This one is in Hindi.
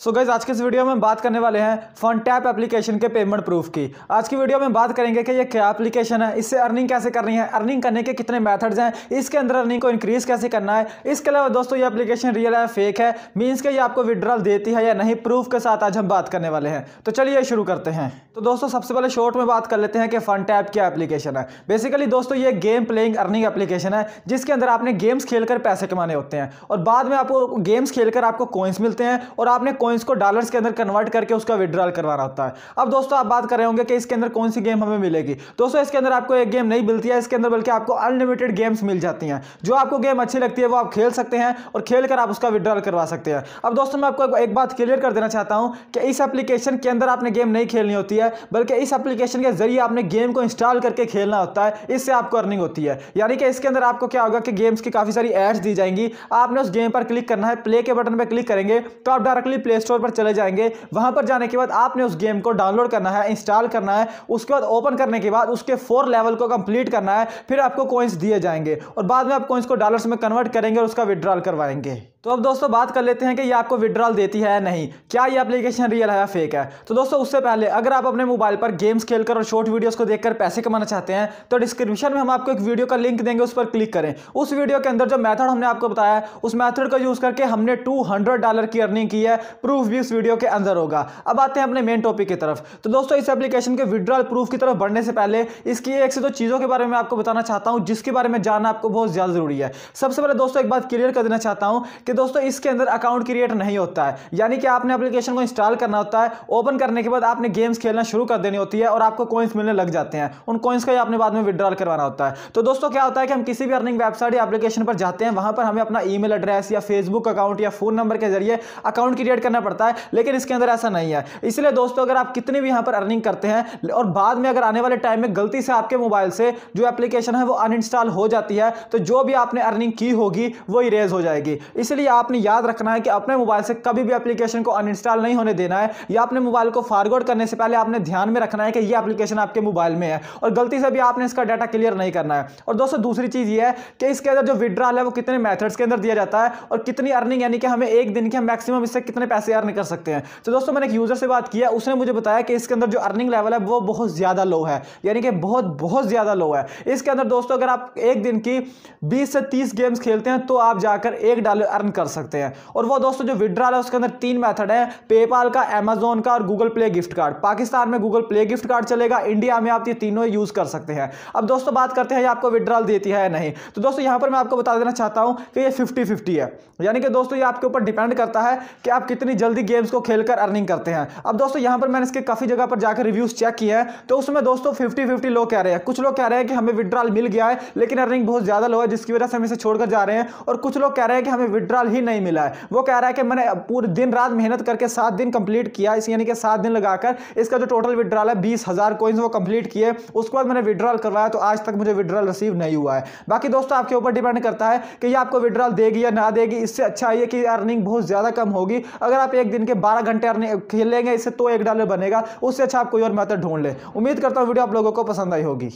सो so गैस आज के इस वीडियो में बात करने वाले हैं फन टैप एप्लीकेशन के पेमेंट प्रूफ की। आज की वीडियो में बात करेंगे कि ये क्या एप्लीकेशन है, इससे अर्निंग कैसे करनी है अर्निंग करने के कितने मेथड्स हैं, इसके अंदर अर्निंग को इंक्रीज कैसे करना है। इसके अलावा दोस्तों, ये एप्लीकेशन रियल है फेक है? मीन्स के ये आपको विड्रॉल देती है या नहीं प्रूफ के साथ आज हम बात करने वाले हैं। तो चलिए शुरू करते हैं। तो दोस्तों, सबसे पहले शॉर्ट में बात कर लेते हैं कि फन टैप क्या एप्लीकेशन है। बेसिकली दोस्तों, ये गेम प्लेइंग अर्निंग एप्लीकेशन है, जिसके अंदर आपने गेम्स खेलकर पैसे कमाने होते हैं। और बाद में आपको गेम्स खेलकर आपको कॉइन्स मिलते हैं और आपने कॉइन्स को डॉलर्स के अंदर कन्वर्ट करके उसका विड्रॉल करवाना होता है। अब दोस्तों, आप बात कर रहे होंगे कि इसके अंदर कौन सी गेम हमें मिलेगी। दोस्तों, इसके अंदर आपको एक गेम नहीं मिलती है, इसके अंदर बल्कि आपको अनलिमिटेड गेम्स मिल जाती हैं। जो आपको गेम अच्छी लगती है, वो आप खेल सकते हैं और खेल आप उसका विड्रॉल करवा सकते हैं। अब दोस्तों, मैं आपको एक बात क्लियर कर देना चाहता हूँ कि इस एप्लीकेशन के अंदर आपने गेम नहीं खेलनी होती है, बल्कि इस एप्लीकेशन के ज़रिए आपने गेम को इंस्टॉल करके खेलना होता है, इससे आपको अर्निंग होती है। यानी कि इसके अंदर आपको क्या होगा कि गेम्स की काफ़ी सारी एड्स दी जाएँगी। आपने उस गेम पर क्लिक करना है प्ले के बटन पर क्लिक करेंगे तो आप डायरेक्टली प्ले स्टोर पर चले जाएँगे। वहाँ पर जाने के बाद आपने उस गेम को डाउनलोड करना है इंस्टॉल करना है, उसके बाद ओपन करने के बाद उसके फोर लेवल को कंप्लीट करना है, फिर आपको कॉइन्स दिए जाएँगे और बाद में आप कॉइन्स को डॉलर्स में कन्वर्ट करेंगे और उसका विड्रॉल करवाएँगे। तो अब दोस्तों बात कर लेते हैं कि ये आपको विड्रॉल देती है या नहीं। क्या ये एप्लीकेशन रियल है या फेक है? तो दोस्तों उससे पहले, अगर आप अपने मोबाइल पर गेम्स खेलकर और शॉर्ट वीडियोस को देखकर पैसे कमाना चाहते हैं तो डिस्क्रिप्शन में हम आपको एक वीडियो का लिंक देंगे, उस पर क्लिक करें। उस वीडियो के अंदर जो मैथड हमने आपको बताया उस मैथड को यूज़ करके हमने टू डॉलर की अर्निंग की है। प्रूफ भी उस वीडियो के अंदर होगा। अब आते हैं अपने मेन टॉपिक की तरफ़। तो दोस्तों इस एप्लीकेशन के विड्रॉल प्रूफ की तरफ़ बढ़ने से पहले, इसकी एक से दो चीज़ों के बारे में आपको बताना चाहता हूँ, जिसके बारे में जानना आपको बहुत ज़्यादा ज़रूरी है। सबसे पहले दोस्तों एक बात क्लियर कर देना चाहता हूँ कि दोस्तों, इसके अंदर अकाउंट क्रिएट नहीं होता है। यानी कि आपने एप्लीकेशन को इंस्टॉल करना होता है ओपन करने के बाद आपने गेम्स खेलना शुरू कर देनी होती है और आपको कॉइन्स मिलने लग जाते हैं। उन कॉइन्स का ही आपने बाद में विड्रॉल करवाना होता है। तो दोस्तों, क्या होता है कि हम किसी भी अर्निंग वेबसाइट या एप्लीकेशन पर जाते हैं, वहाँ पर हमें अपना ईमेल एड्रेस या फेसबुक अकाउंट या फ़ोन नंबर के ज़रिए अकाउंट क्रिएट करना पड़ता है, लेकिन इसके अंदर ऐसा नहीं है। इसलिए दोस्तों, अगर आप कितनी भी यहाँ पर अर्निंग करते हैं और बाद में अगर आने वाले टाइम में गलती से आपके मोबाइल से जो एप्लीकेशन है वो अनइंस्टॉल हो जाती है तो जो भी आपने अर्निंग की होगी, वो इरेज हो जाएगी। इसलिए आपने याद रखना है कि अपने मोबाइल से कभी भी एप्लीकेशन को अनइंस्टॉल नहीं होने देना है। या अपने मोबाइल को फॉरवर्ड करने से पहले आपने ध्यान में रखना है कि ये एप्लीकेशन आपके मोबाइल में है। और गलती से भी आपने इसका डाटा क्लियर नहीं करना है। और दोस्तों, दूसरी चीज़ ये है कि इसके अंदर जो विड्रॉल है, वो कितने मेथड्स के अंदर दिया जाता है और कितनी अर्निंग यानी कि हमें एक दिन के मैक्सिमम इससे कितने पैसे अर्न कर सकते हैं। तो दोस्तों, मैंने एक यूज़र से बात किया उसने मुझे बताया कि इसके अंदर जो अर्निंग लेवल है, वो बहुत ज़्यादा लो है। यानी कि बहुत बहुत ज़्यादा लो है। इसके अंदर दोस्तों, अगर आप एक दिन की 20 से 30 गेम्स खेलते हैं तो आप जाकर एक डॉलर अर्न कर सकते हैं। और वो दोस्तों जो विड्रॉल है, उसके अंदर तीन मेथड है। पेपाल का अमेजोन का और Google Play gift card Pakistan में गूगल प्ले गिफ्ट कार्ड चलेगा इंडिया में आप ये तीनों यूज़ कर सकते हैं। अब दोस्तों बात करते हैं आपको विड्रॉल देती है या नहीं। तो दोस्तों यहाँ पर मैं आपको बता देना चाहता हूँ कि ये फिफ्टी फिफ्टी है। यानी कि दोस्तों ये आपके ऊपर डिपेंड करता है कि आप कितनी जल्दी गेम्स को खेलकर अर्निंग करते हैं। अब दोस्तों यहाँ पर मैंने इसके काफ़ी जगह पर जाकर रिव्यूज़ चेक किए हैं। तो उसमें दोस्तों फिफ्टी फिफ्टी लोग कह रहे हैं। कुछ लोग कह रहे हैं कि हमें विड्रॉल मिल गया है, लेकिन अर्निंग बहुत ज़्यादा लो है, जिसकी वजह से हम इसे छोड़कर जा रहे हैं। और कुछ लोग कह रहे हैं कि हमें विड्रॉल ही नहीं मिला है। वो कह रहा है कि मैंने पूरे दिन रात मेहनत करके सात दिन कंप्लीट किया, इस यानी कि सात दिन लगाकर इसका जो टोटल विड्रॉल है, बीस हज़ार कोइंस वो कंप्लीट किए, उसके बाद मैंने विड्रॉल करवाया तो आज तक मुझे विड्रॉल रिसीव नहीं हुआ है। बाकी दोस्तों, आपके ऊपर डिपेंड करता है कि ये आपको विड्रॉल देगी या ना देगी, इससे अच्छा है कि अर्निंग बहुत ज़्यादा कम होगी। अगर आप एक दिन के बारह घंटे अर्निंग खेलेंगे, इससे तो एक डॉलर बनेगा, उससे अच्छा आप कोई और मेथड ढूंढ ले। उम्मीद करता हूँ वीडियो आप लोगों को पसंद आई होगी।